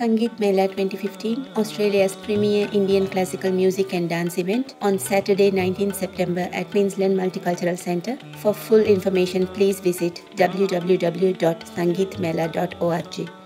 Sangeet Mela 2015, Australia's premier Indian classical music and dance event on Saturday 19 September at Queensland Multicultural Centre. For full information, please visit www.sangeetmela.org.